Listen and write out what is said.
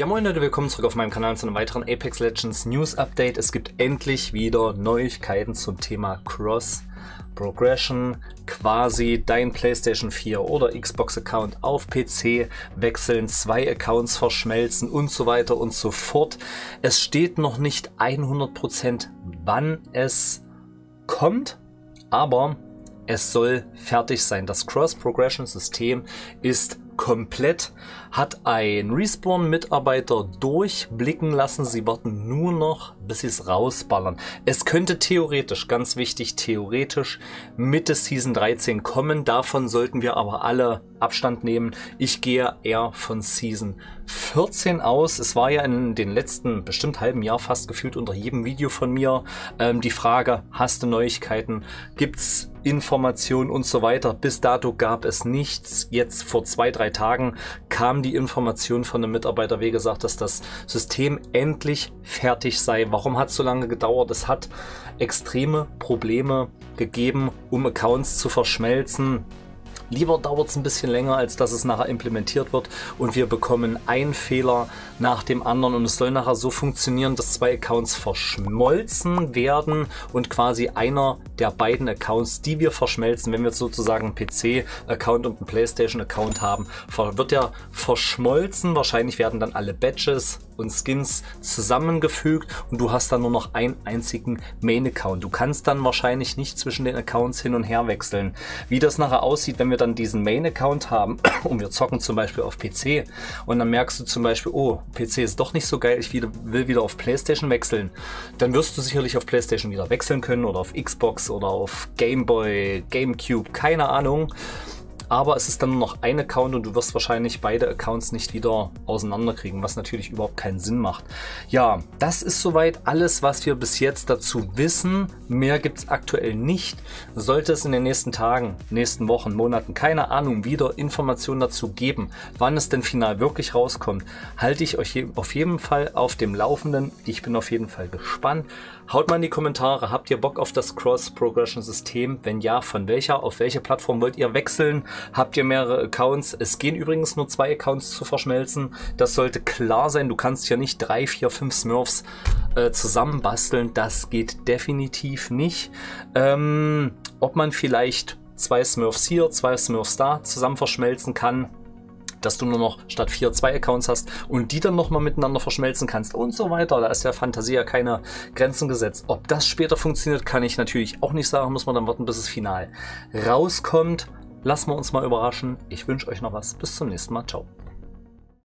Ja moin Leute, willkommen zurück auf meinem Kanal zu einem weiteren Apex Legends News Update. Es gibt endlich wieder Neuigkeiten zum Thema Cross Progression, quasi dein PlayStation 4 oder Xbox Account auf PC wechseln, zwei Accounts verschmelzen und so weiter und so fort. Es steht noch nicht 100% wann es kommt, aber es soll fertig sein. Das Cross Progression System ist komplett, hat ein Respawn-Mitarbeiter durchblicken lassen. Sie warten nur noch, bis sie es rausballern. Es könnte theoretisch, ganz wichtig, theoretisch Mitte Season 13 kommen. Davon sollten wir aber alle Abstand nehmen. Ich gehe eher von Season 14 aus. Es war ja in den letzten bestimmt halben Jahr fast gefühlt unter jedem Video von mir ähm, die Frage, hast du Neuigkeiten? Gibt's Informationen und so weiter? Bis dato gab es nichts. Jetzt vor zwei, drei Tagen kam die Information von einem Mitarbeiter, wie gesagt, dass das System endlich fertig sei. Warum hat es so lange gedauert? Es hat extreme Probleme gegeben, um Accounts zu verschmelzen. Lieber dauert es ein bisschen länger, als dass es nachher implementiert wird und wir bekommen einen Fehler nach dem anderen und es soll nachher so funktionieren, dass zwei Accounts verschmolzen werden und quasi einer der beiden Accounts, die wir verschmelzen, wenn wir sozusagen einen PC-Account und einen PlayStation-Account haben, wird ja verschmolzen. Wahrscheinlich werden dann alle Badges und Skins zusammengefügt und du hast dann nur noch einen einzigen Main-Account. Du kannst dann wahrscheinlich nicht zwischen den Accounts hin und her wechseln. Wie das nachher aussieht, wenn wir dann diesen Main-Account haben und wir zocken zum Beispiel auf PC und dann merkst du zum Beispiel, oh, PC ist doch nicht so geil, ich will wieder auf PlayStation wechseln, dann wirst du sicherlich auf PlayStation wieder wechseln können oder auf Xbox oder auf Game Boy, GameCube, keine Ahnung aber es ist dann nur noch ein Account und du wirst wahrscheinlich beide Accounts nicht wieder auseinanderkriegen, was natürlich überhaupt keinen Sinn macht. Ja, das ist soweit alles, was wir bis jetzt dazu wissen. Mehr gibt es aktuell nicht. Sollte es in den nächsten Tagen, nächsten Wochen, Monaten, keine Ahnung, wieder Informationen dazu geben, wann es denn final wirklich rauskommt, halte ich euch auf jeden Fall auf dem Laufenden. Ich bin auf jeden Fall gespannt. Haut mal in die Kommentare, habt ihr Bock auf das Cross-Progression-System? Wenn ja, von welcher, auf welche Plattform wollt ihr wechseln? Habt ihr mehrere Accounts? Es gehen übrigens nur zwei Accounts zu verschmelzen. Das sollte klar sein. Du kannst ja nicht drei, vier, fünf Smurfs äh, zusammenbasteln. Das geht definitiv nicht. Ähm, ob man vielleicht zwei Smurfs hier, zwei Smurfs da zusammen verschmelzen kann, dass du nur noch statt vier zwei Accounts hast und die dann nochmal miteinander verschmelzen kannst und so weiter. Da ist der Fantasie ja keine Grenzen gesetzt. Ob das später funktioniert, kann ich natürlich auch nicht sagen. Muss man dann warten, bis es final rauskommt. Lassen wir uns mal überraschen. Ich wünsche euch noch was. Bis zum nächsten Mal. Ciao.